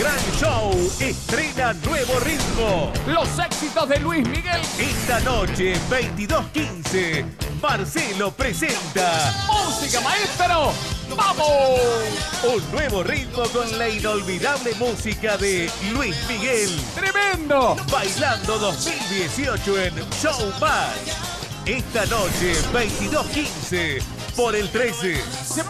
Gran Show estrena nuevo ritmo. Los éxitos de Luis Miguel. Esta noche, 22.15, Marcelo presenta Música, maestro. ¡Vamos! un nuevo ritmo con la inolvidable música de Luis Miguel. ¡Tremendo! Bailando 2018 en Show Más. Esta noche, 22.15, por el 13. Se